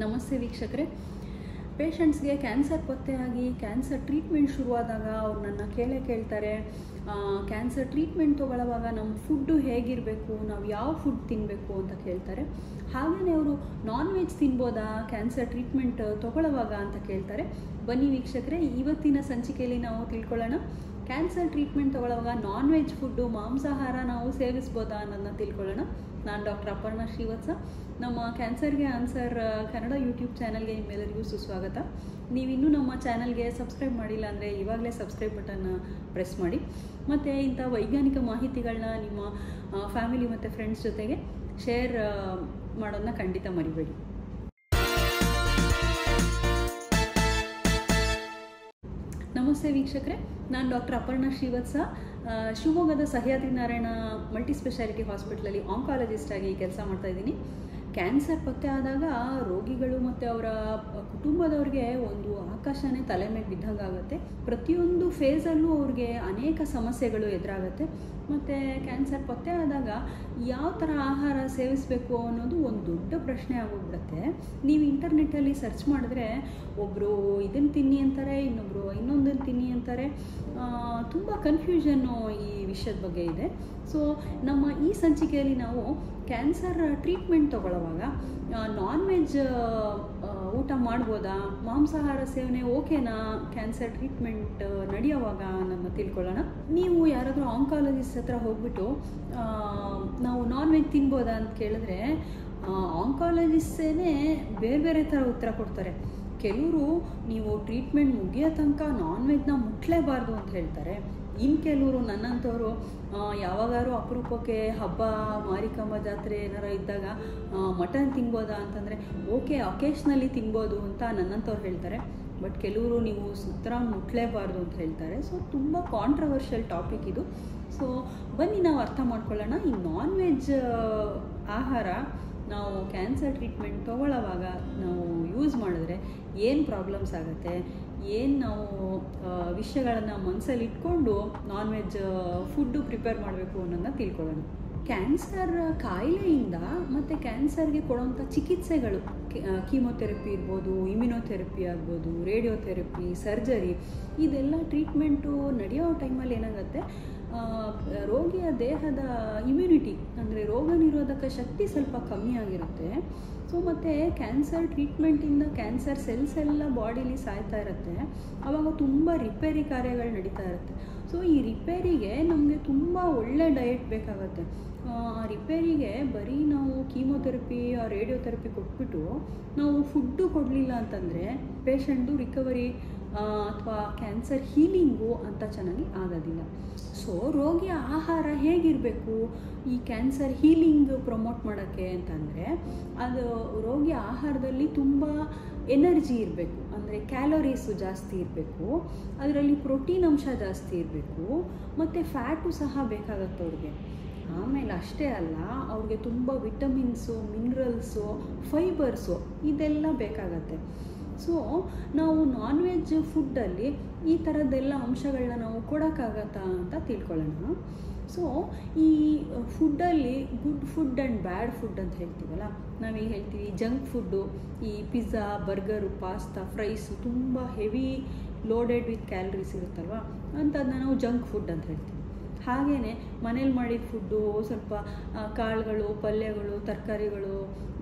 ನಮಸ್ತೆ ವೀಕ್ಷಕರೇ. ಪೇಷಂಟ್ಸ್ಗೆ ಕ್ಯಾನ್ಸರ್ ಪತ್ತೆಯಾಗಿ ಕ್ಯಾನ್ಸರ್ ಟ್ರೀಟ್ಮೆಂಟ್ ಶುರುವಾದಾಗ ಅವ್ರು ನನ್ನ ಕೇಳೇ ಕೇಳ್ತಾರೆ ಕ್ಯಾನ್ಸರ್ ಟ್ರೀಟ್ಮೆಂಟ್ ತೊಗೊಳ್ಳುವಾಗ ನಮ್ಮ ಫುಡ್ಡು ಹೇಗಿರಬೇಕು, ನಾವು ಯಾವ ಫುಡ್ ತಿನ್ನಬೇಕು ಅಂತ ಕೇಳ್ತಾರೆ. ಹಾಗೆಯೇ ಅವರು ನಾನ್ ವೆಜ್ ತಿನ್ಬೋದಾ ಕ್ಯಾನ್ಸರ್ ಟ್ರೀಟ್ಮೆಂಟ್ ತೊಗೊಳ್ಳುವಾಗ ಅಂತ ಕೇಳ್ತಾರೆ. ಬನ್ನಿ ವೀಕ್ಷಕರೇ, ಇವತ್ತಿನ ಸಂಚಿಕೆಯಲ್ಲಿ ನಾವು ತಿಳ್ಕೊಳ್ಳೋಣ. ಕ್ಯಾನ್ಸರ್ ಟ್ರೀಟ್ಮೆಂಟ್ ತೊಗೊಳ್ಳುವಾಗ ನಾನ್ ವೆಜ್ ಫುಡ್ಡು ಮಾಂಸಾಹಾರ ನಾವು ಸೇವಿಸ್ಬೋದಾ ಅನ್ನೋದನ್ನ ತಿಳ್ಕೊಳ್ಳೋಣ. ನಾನು ಡಾಕ್ಟರ್ ಅಪರ್ಣ ಶ್ರೀವತ್ಸ. ನಮ್ಮ ಕ್ಯಾನ್ಸರ್ಗೆ ಆನ್ಸರ್ ಕನ್ನಡ ಯೂಟ್ಯೂಬ್ ಚಾನಲ್ಗೆ ನಿಮ್ಮೆಲ್ಲರಿಗೂ ಸುಸ್ವಾಗತ. ನೀವಿನ್ನೂ ನಮ್ಮ ಚಾನಲ್ಗೆ ಸಬ್ಸ್ಕ್ರೈಬ್ ಮಾಡಿಲ್ಲ ಅಂದರೆ ಇವಾಗಲೇ ಸಬ್ಸ್ಕ್ರೈಬ್ ಬಟನ್ನ ಪ್ರೆಸ್ ಮಾಡಿ. ಮತ್ತು ಇಂಥ ವೈಜ್ಞಾನಿಕ ಮಾಹಿತಿಗಳನ್ನ ನಿಮ್ಮ ಫ್ಯಾಮಿಲಿ ಮತ್ತು ಫ್ರೆಂಡ್ಸ್ ಜೊತೆಗೆ ಶೇರ್ ಮಾಡೋದನ್ನ ಖಂಡಿತ ಮರಿಬೇಡಿ. ನಮಸ್ತೆ ವೀಕ್ಷಕರೇ, ನಾನು ಡಾಕ್ಟರ್ ಅಪರ್ಣ ಶ್ರೀವತ್ಸ. ಶಿವಮೊಗ್ಗದ ಸಹ್ಯಾದ್ರಿ ನಾರಾಯಣ ಮಲ್ಟಿ ಸ್ಪೆಷಾಲಿಟಿ ಹಾಸ್ಪಿಟ್ಲಲ್ಲಿ ಆಂಕಾಲಜಿಸ್ಟ್ ಆಗಿ ಕೆಲಸ ಮಾಡ್ತಾ ಇದ್ದೀನಿ. ಕ್ಯಾನ್ಸರ್ ಪತ್ತೆ ಆದಾಗ ರೋಗಿಗಳು ಮತ್ತು ಅವರ ಕುಟುಂಬದವ್ರಿಗೆ ಒಂದು ಆಕಾಶನೇ ತಲೆ ಮೇಲೆ ಬಿದ್ದಂಗೆ ಆಗುತ್ತೆ. ಪ್ರತಿಯೊಂದು ಫೇಸಲ್ಲೂ ಅವ್ರಿಗೆ ಅನೇಕ ಸಮಸ್ಯೆಗಳು ಎದುರಾಗುತ್ತೆ. ಮತ್ತು ಕ್ಯಾನ್ಸರ್ ಪತ್ತೆ ಆದಾಗ ಯಾವ ಥರ ಆಹಾರ ಸೇವಿಸಬೇಕು ಅನ್ನೋದು ಒಂದು ದೊಡ್ಡ ಪ್ರಶ್ನೆ ಆಗೋಗ್ಬಿಡುತ್ತೆ. ನೀವು ಇಂಟರ್ನೆಟ್ಟಲ್ಲಿ ಸರ್ಚ್ ಮಾಡಿದ್ರೆ ಒಬ್ಬರು ಇದನ್ನು ತಿನ್ನಿ ಅಂತಾರೆ ಇನ್ನೊಬ್ಬರು ಇನ್ನೊಂದನ್ನು ತಿನ್ನಿ ಅಂತಾರೆ. ತುಂಬ ಕನ್ಫ್ಯೂಷನ್ನು ಈ ವಿಷಯದ ಬಗ್ಗೆ ಇದೆ. ಸೊ ನಮ್ಮ ಈ ಸಂಚಿಕೆಯಲ್ಲಿ ನಾವು ಕ್ಯಾನ್ಸರ್ ಟ್ರೀಟ್ಮೆಂಟ್ ತೊಗೊಳ್ಳುವಾಗ ನಾನ್ ವೆಜ್ ಊಟ ಮಾಡ್ಬೋದಾ? ಮಾಂಸಾಹಾರ ಸೇವನೆ ಓಕೆನಾ? ಕ್ಯಾನ್ಸರ್ ಟ್ರೀಟ್ಮೆಂಟ್ ನಡೆಯುವಾಗ ನಮ್ಮ ತಿಳ್ಕೊಳ್ಳೋಣ. ನೀವು ಯಾರಾದರೂ ಆಂಕಾಲಜಿಸ್ಟ್ ಹತ್ರ ಹೋಗ್ಬಿಟ್ಟು ನಾವು ನಾನ್ ವೆಜ್ ತಿನ್ಬೋದಾ ಅಂತ ಕೇಳಿದ್ರೆ ಆಂಕಾಲಜಿಸ್ಟೇ ಬೇರೆ ಬೇರೆ ಥರ ಉತ್ತರ ಕೊಡ್ತಾರೆ. ಕೆಲವರು ನೀವು ಟ್ರೀಟ್ಮೆಂಟ್ ಮುಗಿಯೋ ತನಕ ನಾನ್ ವೆಜ್ನ ಮುಟ್ಲೇಬಾರ್ದು ಅಂತ ಹೇಳ್ತಾರೆ. ಇನ್ನು ಕೆಲವರು ನನ್ನಂಥವ್ರು ಯಾವಾಗಾದ್ರು ಅಪರೂಪಕ್ಕೆ ಹಬ್ಬ, ಮಾರಿಕಂಬ ಜಾತ್ರೆ ಏನಾರು ಇದ್ದಾಗ ಮಟನ್ ತಿನ್ಬೋದಾ ಅಂತಂದರೆ, ಓಕೆ ಅಕೇಶ್ನಲ್ಲಿ ತಿನ್ಬೋದು ಅಂತ ನನ್ನಂಥವ್ರು ಹೇಳ್ತಾರೆ. ಬಟ್ ಕೆಲವರು ನೀವು ಸುತ್ತರ ಮುಟ್ಲೇಬಾರ್ದು ಅಂತ ಹೇಳ್ತಾರೆ. ಸೊ ತುಂಬ ಕಾಂಟ್ರವರ್ಷಿಯಲ್ ಟಾಪಿಕ್ ಇದು. ಸೊ ಬನ್ನಿ ನಾವು ಅರ್ಥ ಮಾಡ್ಕೊಳ್ಳೋಣ. ಈ ನಾನ್ ವೆಜ್ ಆಹಾರ ನಾವು ಕ್ಯಾನ್ಸರ್ ಟ್ರೀಟ್ಮೆಂಟ್ ತೊಗೊಳ್ಳೋವಾಗ ನಾವು ಯೂಸ್ ಮಾಡಿದ್ರೆ ಏನು ಪ್ರಾಬ್ಲಮ್ಸ್ ಆಗುತ್ತೆ? ಏನು ನಾವು ವಿಷಯಗಳನ್ನು ಮನಸ್ಸಲ್ಲಿ ಇಟ್ಕೊಂಡು ನಾನ್ ವೆಜ್ ಫುಡ್ಡು ಪ್ರಿಪೇರ್ ಮಾಡಬೇಕು ಅನ್ನೋದನ್ನ ತಿಳ್ಕೊಳ್ಳೋಣ. ಕ್ಯಾನ್ಸರ್ ಕಾಯಿಲೆಯಿಂದ ಮತ್ತು ಕ್ಯಾನ್ಸರ್ಗೆ ಕೊಡುವಂಥ ಚಿಕಿತ್ಸೆಗಳು ಕೀಮೊಥೆರಪಿ ಇರ್ಬೋದು ಇಮ್ಯುನೋಥೆರಪಿ ಆಗ್ಬೋದು ರೇಡಿಯೋಥೆರಪಿ ಸರ್ಜರಿ ಇದೆಲ್ಲ ಟ್ರೀಟ್ಮೆಂಟು ನಡೆಯೋ ಟೈಮಲ್ಲಿ ಏನಾಗುತ್ತೆ? ರೋಗಿಯ ದೇಹದ ಇಮ್ಯುನಿಟಿ ಅಂದರೆ ರೋಗ ನಿರೋಧಕ ಶಕ್ತಿ ಸ್ವಲ್ಪ ಕಮ್ಮಿ ಆಗಿರುತ್ತೆ. ಸೊ ಮತ್ತು ಕ್ಯಾನ್ಸರ್ ಟ್ರೀಟ್ಮೆಂಟಿಂದ ಕ್ಯಾನ್ಸರ್ ಸೆಲ್ಸ್ ಎಲ್ಲ ಬಾಡಿಲಿ ಸಾಯ್ತಾ ಇರುತ್ತೆ. ಆವಾಗ ತುಂಬ ರಿಪೇರಿ ಕಾರ್ಯಗಳು ನಡೀತಾ ಇರುತ್ತೆ. ಸೊ ಈ ರಿಪೇರಿಗೆ ನಮಗೆ ತುಂಬ ಒಳ್ಳೆ ಡಯಟ್ ಬೇಕಾಗುತ್ತೆ. ಆ ರಿಪೇರಿಗೆ ಬರೀ ನಾವು ಕೀಮೊಥೆರಪಿ ರೇಡಿಯೋಥೆರಪಿ ಕೊಟ್ಬಿಟ್ಟು ನಾವು ಫುಡ್ಡು ಕೊಡಲಿಲ್ಲ ಅಂತಂದರೆ ಪೇಷಂಟು ರಿಕವರಿ ಅಥವಾ ಕ್ಯಾನ್ಸರ್ ಹೀಲಿಂಗು ಅಂತ ಚೆನ್ನಾಗಿ ಆಗೋದಿಲ್ಲ. ಸೊ ರೋಗಿಯ ಆಹಾರ ಹೇಗಿರಬೇಕು? ಈ ಕ್ಯಾನ್ಸರ್ ಹೀಲಿಂಗ್ ಪ್ರಮೋಟ್ ಮಾಡೋಕ್ಕೆ ಅಂತಂದರೆ, ಅದು ರೋಗಿಯ ಆಹಾರದಲ್ಲಿ ತುಂಬ ಎನರ್ಜಿ ಇರಬೇಕು. ಅಂದರೆ ಕ್ಯಾಲೋರೀಸು ಜಾಸ್ತಿ ಇರಬೇಕು. ಅದರಲ್ಲಿ ಪ್ರೋಟೀನ್ ಅಂಶ ಜಾಸ್ತಿ ಇರಬೇಕು. ಮತ್ತು ಫ್ಯಾಟು ಸಹ ಬೇಕಾಗತ್ತೆ ಅವ್ರಿಗೆ. ಆಮೇಲೆ ಅಷ್ಟೇ ಅಲ್ಲ, ಅವ್ರಿಗೆ ತುಂಬ ವಿಟಮಿನ್ಸು ಮಿನರಲ್ಸು ಫೈಬರ್ಸು ಇದೆಲ್ಲ ಬೇಕಾಗತ್ತೆ. ಸೊ ನಾವು ನಾನ್ ವೆಜ್ ಫುಡ್ಡಲ್ಲಿ ಈ ಥರದ್ದೆಲ್ಲ ಅಂಶಗಳನ್ನ ನಾವು ಕೊಡೋಕ್ಕಾಗತ್ತಾ ಅಂತ ತಿಳ್ಕೊಳ್ಳೋಣ. ಸೊ ಈ ಫುಡ್ಡಲ್ಲಿ good food and bad food ಅಂತ ಹೇಳ್ತೀವಲ್ಲ ನಾವೀಗ ಹೇಳ್ತೀವಿ ಜಂಕ್ ಫುಡ್ಡು ಈ ಪಿಜ್ಜಾ ಬರ್ಗರು ಪಾಸ್ತಾ ಫ್ರೈಸು ತುಂಬ ಹೆವಿ ಲೋಡೆಡ್ ವಿತ್ ಕ್ಯಾಲರೀಸ್ ಇರುತ್ತಲ್ವ? ಅಂಥದ್ದನ್ನ ನಾವು ಜಂಕ್ ಫುಡ್ ಅಂತ ಹೇಳ್ತೀವಿ. ಹಾಗೆಯೇ ಮನೇಲಿ ಮಾಡಿದ ಫುಡ್ಡು ಸ್ವಲ್ಪ ಕಾಳುಗಳು, ಪಲ್ಯಗಳು, ತರಕಾರಿಗಳು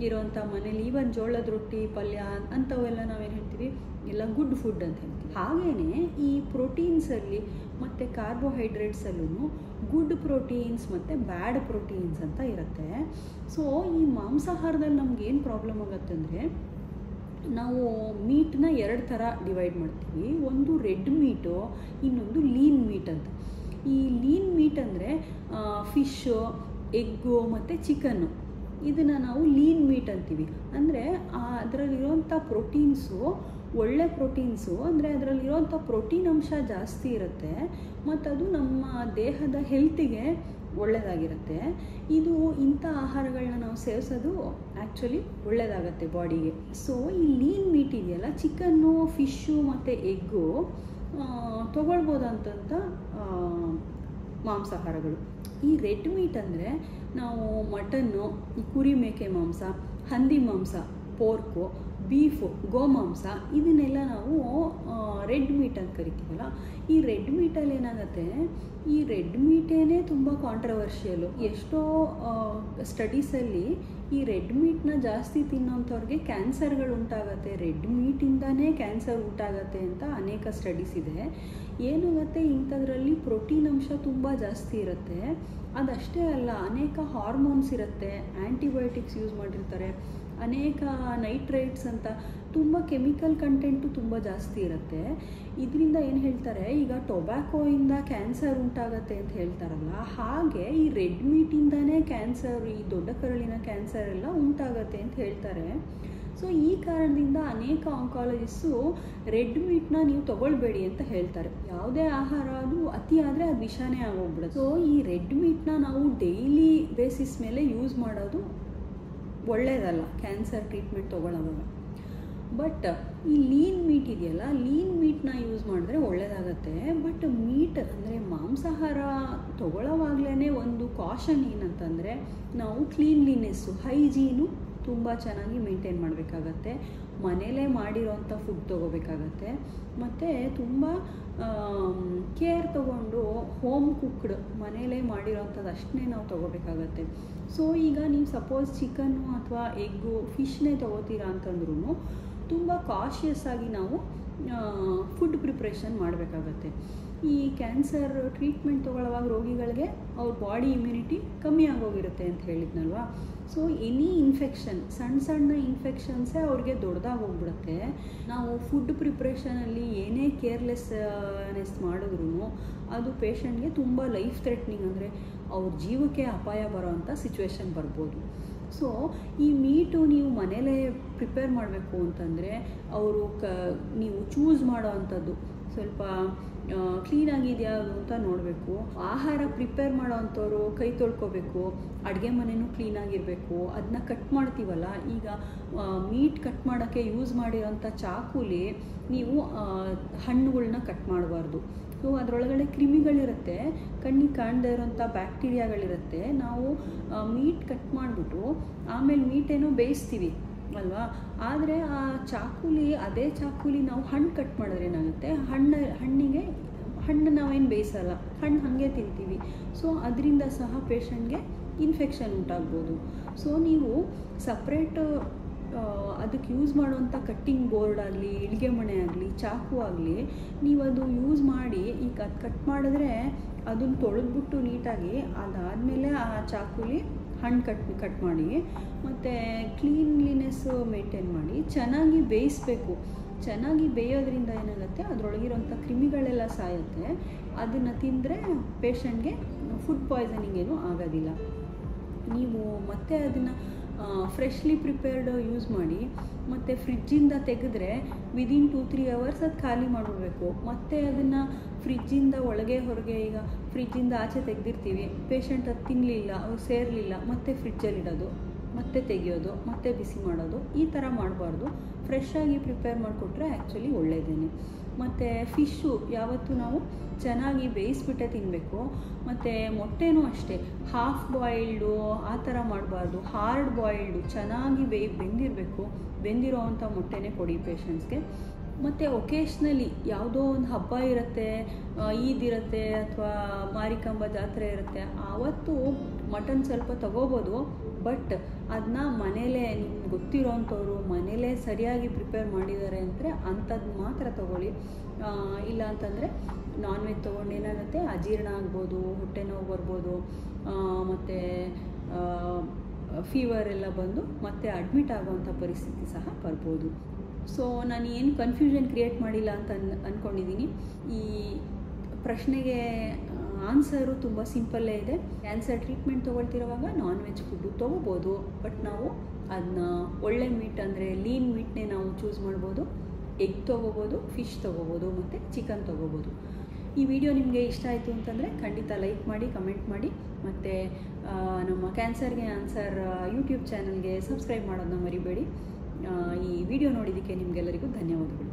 ಇರೋವಂಥ ಮನೇಲಿ ಈವನ್ ಜೋಳದ ರೊಟ್ಟಿ, ಪಲ್ಯ ಅಂಥವೆಲ್ಲ ನಾವೇನು ಹೇಳ್ತೀವಿ? ಎಲ್ಲ ಗುಡ್ ಫುಡ್ ಅಂತ ಹೇಳ್ತೀವಿ. ಹಾಗೆಯೇ ಈ ಪ್ರೋಟೀನ್ಸಲ್ಲಿ ಮತ್ತು ಕಾರ್ಬೋಹೈಡ್ರೇಟ್ಸಲ್ಲೂ ಗುಡ್ ಪ್ರೋಟೀನ್ಸ್ ಮತ್ತು ಬ್ಯಾಡ್ ಪ್ರೋಟೀನ್ಸ್ ಅಂತ ಇರುತ್ತೆ. ಸೊ ಈ ಮಾಂಸಾಹಾರದಲ್ಲಿ ನಮ್ಗೆ ಏನು ಪ್ರಾಬ್ಲಮ್ ಆಗುತ್ತೆ ಅಂದರೆ ನಾವು ಮೀಟನ್ನ ಎರಡು ಥರ ಡಿವೈಡ್ ಮಾಡ್ತೀವಿ. ಒಂದು ರೆಡ್ ಮೀಟು ಇನ್ನೊಂದು ಲೀನ್ ಮೀಟ್ ಅಂತ. ಈ ಲೀನ್ ಮೀಟ್ ಅಂದರೆ ಫಿಶ್ಶು ಎಗ್ಗು ಮತ್ತು ಚಿಕನ್ನು ಇದನ್ನು ನಾವು ಲೀನ್ ಮೀಟ್ ಅಂತೀವಿ. ಅಂದರೆ ಅದರಲ್ಲಿರುವಂಥ ಪ್ರೋಟೀನ್ಸು ಒಳ್ಳೆ ಪ್ರೋಟೀನ್ಸು ಅಂದರೆ ಅದರಲ್ಲಿರುವಂಥ ಪ್ರೋಟೀನ್ ಅಂಶ ಜಾಸ್ತಿ ಇರುತ್ತೆ, ಮತ್ತು ಅದು ನಮ್ಮ ದೇಹದ ಹೆಲ್ತಿಗೆ ಒಳ್ಳೆಯದಾಗಿರುತ್ತೆ ಇದು ಇಂಥ ಆಹಾರಗಳನ್ನ ನಾವು ಸೇವಿಸೋದು ಆ್ಯಕ್ಚುಲಿ ಒಳ್ಳೆಯದಾಗತ್ತೆ ಬಾಡಿಗೆ ಸೊ ಈ ಲೀನ್ ಮೀಟ್ ಇದೆಯಲ್ಲ ಚಿಕನ್ನು ಫಿಶ್ಶು ಮತ್ತು ಎಗ್ಗು ತೊಗೊಳ್ಬೋದಂತಂತ ಮಾಂಸಾಹಾರಗಳು. ಈ ರೆಡ್ ಮೀಟ್ ಅಂದರೆ ನಾವು ಮಟನ್ನು ಕುರಿ ಮೇಕೆ ಮಾಂಸ ಹಂದಿ ಮಾಂಸ ಪೋರ್ಕು ಬೀಫು ಗೋಮಾಂಸ, ಇದನ್ನೆಲ್ಲ ನಾವು ರೆಡ್ ಮೀಟ್ ಅಂತ ಕರಿತೀವಲ್ಲ, ಈ ರೆಡ್ ಮೀಟಲ್ಲಿ ಏನಾಗುತ್ತೆ, ಈ ರೆಡ್ ಮೀಟೇನೇ ತುಂಬ ಕಾಂಟ್ರವರ್ಷಿಯಲು ಎಷ್ಟೋ ಸ್ಟಡೀಸಲ್ಲಿ ಈ ರೆಡ್ ಮೀಟ್ನ ಜಾಸ್ತಿ ತಿನ್ನೋಂಥವ್ರಿಗೆ ಕ್ಯಾನ್ಸರ್ಗಳು ಉಂಟಾಗತ್ತೆ ರೆಡ್ ಮೀಟಿಂದನೇ ಕ್ಯಾನ್ಸರ್ ಉಂಟಾಗತ್ತೆ ಅಂತ ಅನೇಕ ಸ್ಟಡೀಸ್ ಇದೆ. ಏನಾಗುತ್ತೆ, ಇಂಥದ್ರಲ್ಲಿ ಪ್ರೋಟೀನ್ ಅಂಶ ತುಂಬ ಜಾಸ್ತಿ ಇರುತ್ತೆ. ಅದಷ್ಟೇ ಅಲ್ಲ, ಅನೇಕ ಹಾರ್ಮೋನ್ಸ್ ಇರುತ್ತೆ ಆ್ಯಂಟಿಬಯೋಟಿಕ್ಸ್ ಯೂಸ್ ಮಾಡಿರ್ತಾರೆ. ಅನೇಕ ನೈಟ್ರೇಟ್ಸ್ ಅಂತ ತುಂಬ ಕೆಮಿಕಲ್ ಕಂಟೆಂಟು ತುಂಬ ಜಾಸ್ತಿ ಇರುತ್ತೆ. ಇದರಿಂದ ಏನು ಹೇಳ್ತಾರೆ, ಈಗ ಟೊಬ್ಯಾಕೋಯಿಂದ ಕ್ಯಾನ್ಸರ್ ಉಂಟಾಗತ್ತೆ ಅಂತ ಹೇಳ್ತಾರಲ್ಲ, ಹಾಗೆ ಈ ರೆಡ್ ಮೀಟಿಂದನೇ ಕ್ಯಾನ್ಸರ್, ಈ ದೊಡ್ಡ ಕರುಳಿನ ಕ್ಯಾನ್ಸರ್ ಎಲ್ಲ ಉಂಟಾಗತ್ತೆ ಅಂತ ಹೇಳ್ತಾರೆ. ಸೊ, ಈ ಕಾರಣದಿಂದ ಅನೇಕ ಆಂಕಾಲಜಿಸ್ಟು ರೆಡ್ ಮೀಟ್ನ ನೀವು ತಗೊಳ್ಬೇಡಿ ಅಂತ ಹೇಳ್ತಾರೆ. ಯಾವುದೇ ಆಹಾರ ಅದು ಅತಿ ಆದರೆ ಅದು ವಿಷಾನೇ ಆಗೋಗ್ಬಿಡುತ್ತೆ. ಸೊ ಈ ರೆಡ್ ಮೀಟ್ನ ನಾವು ಡೈಲಿ ಬೇಸಿಸ್ ಮೇಲೆ ಯೂಸ್ ಮಾಡೋದು ಒಳ್ಳೆಯದಲ್ಲ ಕ್ಯಾನ್ಸರ್ ಟ್ರೀಟ್ಮೆಂಟ್ ತೊಗೊಳ್ಳೋವಾಗ ಬಟ್ ಈ ಲೀನ್ ಮೀಟ್ ಇದೆಯಲ್ಲ ಲೀನ್ ಮೀಟ್ನ ಯೂಸ್ ಮಾಡಿದ್ರೆ ಒಳ್ಳೆಯದಾಗತ್ತೆ ಬಟ್ ಮೀಟ್ ಅಂದರೆ ಮಾಂಸಾಹಾರ ತೊಗೊಳ್ಳೋವಾಗಲೇ ಒಂದು ಕಾಷನ್ ಏನಂತಂದರೆ, ನಾವು ಕ್ಲೀನ್ಲಿನೆಸ್ಸು ಹೈಜೀನು ತುಂಬ ಚೆನ್ನಾಗಿ ಮೇಂಟೈನ್ ಮಾಡಬೇಕಾಗತ್ತೆ. ಮನೇಲೇ ಮಾಡಿರೋಂಥ ಫುಡ್ ತೊಗೋಬೇಕಾಗತ್ತೆ. ಮತ್ತು ತುಂಬ ಕೇರ್ ತೊಗೊಂಡು ಹೋಮ್ ಕುಕ್ಡ್ ಮನೇಲೇ ಮಾಡಿರೋಂಥದ್ದು ಅಷ್ಟನ್ನೇ ನಾವು ತೊಗೋಬೇಕಾಗತ್ತೆ. ಸೊ ಈಗ ನೀವು ಸಪೋಸ್ ಚಿಕನ್ನು ಅಥವಾ ಎಗ್ಗು ಫಿಶ್ನೇ ತೊಗೋತೀರಾ ಅಂತಂದ್ರೂ ತುಂಬ ಕಾಶಿಯಸ್ ಆಗಿ ನಾವು ಫುಡ್ ಪ್ರಿಪ್ರೇಷನ್ ಮಾಡಬೇಕಾಗತ್ತೆ. ಈ ಕ್ಯಾನ್ಸರ್ ಟ್ರೀಟ್ಮೆಂಟ್ ತೊಗೊಳ್ಳೋವಾಗ ರೋಗಿಗಳಿಗೆ ಅವ್ರ ಬಾಡಿ ಇಮ್ಯುನಿಟಿ ಕಮ್ಮಿ ಆಗೋಗಿರುತ್ತೆ ಅಂತ ಹೇಳಿದ್ನಲ್ವ? ಸೊ ಎನಿ ಇನ್ಫೆಕ್ಷನ್ ಸಣ್ಣ ಸಣ್ಣ ಇನ್ಫೆಕ್ಷನ್ಸೇ ಅವ್ರಿಗೆ ದೊಡ್ಡದಾಗಿ ಹೋಗ್ಬಿಡುತ್ತೆ. ನಾವು ಫುಡ್ ಪ್ರಿಪ್ರೇಷನಲ್ಲಿ ಏನೇ ಕೇರ್ಲೆಸ್ನೆಸ್ ಮಾಡಿದ್ರೂ ಅದು ಪೇಷಂಟ್ಗೆ ತುಂಬ ಲೈಫ್ ಥ್ರೆಟ್ನಿಂಗ್ ಅಂದರೆ ಅವ್ರ ಜೀವಕ್ಕೆ ಅಪಾಯ ಬರೋವಂಥ ಸಿಚುವೇಶನ್ ಬರ್ಬೋದು. ಸೊ ಈ ಮೀಟು ನೀವು ಮನೇಲೇ ಪ್ರಿಪೇರ್ ಮಾಡಬೇಕು ಅಂತಂದರೆ ಅವರು ಕ, ನೀವು ಚೂಸ್ ಮಾಡೋ ಅಂಥದ್ದು. ಸ್ವಲ್ಪ ಕ್ಲೀನಾಗಿದೆಯಾ ಅಂತ ನೋಡಬೇಕು. ಆಹಾರ ಪ್ರಿಪೇರ್ ಮಾಡೋ ಅಂಥವ್ರು ಕೈ ತೊಳ್ಕೊಬೇಕು. ಅಡುಗೆ ಮನೆಯೂ ಕ್ಲೀನಾಗಿರಬೇಕು ಅದನ್ನ ಕಟ್ ಮಾಡ್ತೀವಲ್ಲ, ಈಗ ಮೀಟ್ ಕಟ್ ಮಾಡೋಕ್ಕೆ ಯೂಸ್ ಮಾಡಿರೋಂಥ ಚಾಕುಲಿ ನೀವು ಹಣ್ಣುಗಳನ್ನ ಕಟ್ ಮಾಡಬಾರ್ದು. ಸೊ ಅದರೊಳಗಡೆ ಕ್ರಿಮಿಗಳಿರುತ್ತೆ ಕಣ್ಣಿಗೆ ಕಾಣದೇ ಇರೋಂಥ ಬ್ಯಾಕ್ಟೀರಿಯಾಗಳಿರುತ್ತೆ ನಾವು ಮೀಟ್ ಕಟ್ ಮಾಡಿಬಿಟ್ಟು, ಆಮೇಲೆ ಮೀಟೇನೋ ಬೇಯಿಸ್ತೀವಿ. ಅಲ್ವಾ? ಆದರೆ ಆ ಚಾಕುಲಿ, ಅದೇ ಚಾಕುಲಿ ನಾವು ಹಣ್ಣು ಕಟ್ ಮಾಡಿದ್ರೆ ಏನಾಗುತ್ತೆ? ಹಣ್ಣು, ಹಣ್ಣಿಗೆ, ಹಣ್ಣು ನಾವೇನು ಬೇಯಿಸಲ್ಲ. ಹಣ್ಣು ಹಾಗೆ ತಿಂತೀವಿ. ಸೊ ಅದರಿಂದ ಸಹ ಪೇಷಂಟ್ಗೆ ಇನ್ಫೆಕ್ಷನ್ ಉಂಟಾಗ್ಬೋದು. ಸೊ ನೀವು ಸಪ್ರೇಟ್ ಅದಕ್ಕೆ ಯೂಸ್ ಮಾಡುವಂಥ ಕಟ್ಟಿಂಗ್ ಬೋರ್ಡ್ ಆಗಲಿ, ಇಳಿಗೆ ಮಣೆ ಆಗಲಿ, ಚಾಕು ಆಗಲಿ, ನೀವು ಅದು ಯೂಸ್ ಮಾಡಿ, ಈಗ ಅದು ಕಟ್ ಮಾಡಿದ್ರೆ ಅದನ್ನು ತೊಳೆದ್ಬಿಟ್ಟು ನೀಟಾಗಿ ಅದಾದಮೇಲೆ ಆ ಚಾಕುಲಿ ಹಣ್ಣು ಕಟ್ ಕಟ್ ಮಾಡಿ, ಮತ್ತು ಕ್ಲೀನ್ಲಿನೆಸ್ಸು ಮೇಂಟೈನ್ ಮಾಡಿ, ಚೆನ್ನಾಗಿ ಬೇಯಿಸ್ಬೇಕು. ಚೆನ್ನಾಗಿ ಬೇಯೋದ್ರಿಂದ ಏನಾಗುತ್ತೆ? ಅದರೊಳಗಿರೋಂಥ ಕ್ರಿಮಿಗಳೆಲ್ಲ ಸಾಯುತ್ತೆ. ಅದನ್ನು ತಿಂದರೆ ಪೇಷಂಟ್ಗೆ ಫುಡ್ ಪಾಯ್ಸನಿಂಗ್ ಏನೂ ಆಗೋದಿಲ್ಲ. ನೀವು ಮತ್ತೆ ಅದನ್ನು ಫ್ರೆಶ್ಲಿ ಪ್ರಿಪೇರ್ಡ್ ಯೂಸ್ ಮಾಡಿ, ಮತ್ತು ಫ್ರಿಜ್ಜಿಂದ ತೆಗೆದ್ರೆ ವಿದಿನ್ ಟೂ ತ್ರೀ ಅವರ್ಸ್ ಅದು ಖಾಲಿ ಮಾಡಿಬಿಡ್ಬೇಕು. ಮತ್ತು ಅದನ್ನು ಫ್ರಿಜ್ಜಿಂದ ಒಳಗೆ, ಹೊರಗೆ ಈಗ ಫ್ರಿಜ್ಜಿಂದ ಆಚೆ ತೆಗೆದಿರ್ತೀವಿ. ಪೇಷಂಟ್ ಅದು ತಿನ್ನಲಿಲ್ಲ ಅವ್ರು ಸೇರಲಿಲ್ಲ, ಮತ್ತೆ ಫ್ರಿಜ್ಜಲ್ಲಿಡೋದು ಮತ್ತೆ ತೆಗೆಯೋದು, ಮತ್ತೆ ಬಿಸಿ ಮಾಡೋದು, ಈ ಥರ ಮಾಡಬಾರ್ದು. ಫ್ರೆಶ್ ಆಗಿ ಪ್ರಿಪೇರ್ ಮಾಡಿಕೊಟ್ರೆ ಆ್ಯಕ್ಚುಲಿ ಒಳ್ಳೆಯದೇನೆ ಮತ್ತು ಫಿಶ್ಶು ಯಾವತ್ತೂ ನಾವು ಚೆನ್ನಾಗಿ ಬೇಯಿಸ್ಬಿಟ್ಟೆ ತಿನ್ನಬೇಕು ಮತ್ತು ಮೊಟ್ಟೆನೂ ಅಷ್ಟೇ ಹಾಫ್ ಬಾಯಿಲ್ಡು ಆ ಥರ ಮಾಡಬಾರ್ದು. ಹಾರ್ಡ್ ಬಾಯಿಲ್ಡು ಚೆನ್ನಾಗಿ ಬೇಯ್, ಬೆಂದಿರಬೇಕು. ಬೆಂದಿರೋ ಅಂಥ ಮೊಟ್ಟೆನೇ ಕೊಡಿ ಪೇಷಂಟ್ಸ್ಗೆ ಮತ್ತು ಒಕೇಶ್ನಲಿ ಯಾವುದೋ ಒಂದು ಹಬ್ಬ ಇರುತ್ತೆ ಈದ್ ಇರುತ್ತೆ, ಅಥವಾ ಮಾರಿಕಂಬ ಜಾತ್ರೆ ಇರುತ್ತೆ, ಆವತ್ತು ಮಟನ್ ಸ್ವಲ್ಪ ತಗೋಬೋದು, ಬಟ್ ಅದನ್ನ ಮನೇಲೇ ನಿಮ್ಗೆ ಗೊತ್ತಿರೋ ಅಂಥವ್ರು ಮನೇಲೇ ಸರಿಯಾಗಿ ಪ್ರಿಪೇರ್ ಮಾಡಿದ್ದಾರೆ ಅಂದರೆ ಅಂಥದ್ದು ಮಾತ್ರ ತಗೊಳ್ಳಿ. ಇಲ್ಲ ಅಂತಂದರೆ ನಾನ್ ವೆಜ್ ತೊಗೊಂಡು ಏನಾಗುತ್ತೆ, ಅಜೀರ್ಣ ಆಗ್ಬೋದು, ಹೊಟ್ಟೆ ನೋವು ಬರ್ಬೋದು ಮತ್ತು ಫೀವರ್ ಎಲ್ಲ ಬಂದು ಮತ್ತೆ ಅಡ್ಮಿಟ್ ಆಗುವಂಥ ಪರಿಸ್ಥಿತಿ ಸಹ ಬರ್ಬೋದು. ಸೊ ನಾನು ಏನು ಕನ್ಫ್ಯೂಷನ್ ಕ್ರಿಯೇಟ್ ಮಾಡಿಲ್ಲ ಅಂತ ಅನ್ ಅಂದ್ಕೊಂಡಿದ್ದೀನಿ ಈ ಪ್ರಶ್ನೆಗೆ ಆನ್ಸರು ತುಂಬ ಸಿಂಪಲ್ಲೇ ಇದೆ. ಕ್ಯಾನ್ಸರ್ ಟ್ರೀಟ್ಮೆಂಟ್ ತೊಗೊಳ್ತಿರುವಾಗ ನಾನ್ ವೆಜ್ ಫುಡ್ಡು ತೊಗೋಬೋದು. ಬಟ್ ನಾವು ಅದನ್ನ ಒಳ್ಳೆ ಮೀಟ್ ಅಂದರೆ ಲೀನ್ ಮೀಟ್ನೇ ನಾವು ಚೂಸ್ ಮಾಡ್ಬೋದು. ಎಗ್ ತೊಗೋಬೋದು, ಫಿಶ್ ತೊಗೋಬೋದು ಮತ್ತು ಚಿಕನ್ ತೊಗೋಬೋದು. ಈ ವಿಡಿಯೋ ನಿಮಗೆ ಇಷ್ಟ ಆಯಿತು ಅಂತಂದರೆ ಖಂಡಿತ ಲೈಕ್ ಮಾಡಿ, ಕಮೆಂಟ್ ಮಾಡಿ ಮತ್ತು ನಮ್ಮ ಕ್ಯಾನ್ಸರ್ಗೆ ಆನ್ಸರ್ ಯೂಟ್ಯೂಬ್ ಚಾನಲ್ಗೆ ಸಬ್ಸ್ಕ್ರೈಬ್ ಮಾಡೋದನ್ನ ಮರಿಬೇಡಿ. ಈ ವಿಡಿಯೋ ನೋಡಿದ್ದಕ್ಕೆ ನಿಮಗೆಲ್ಲರಿಗೂ ಧನ್ಯವಾದಗಳು.